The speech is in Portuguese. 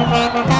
Música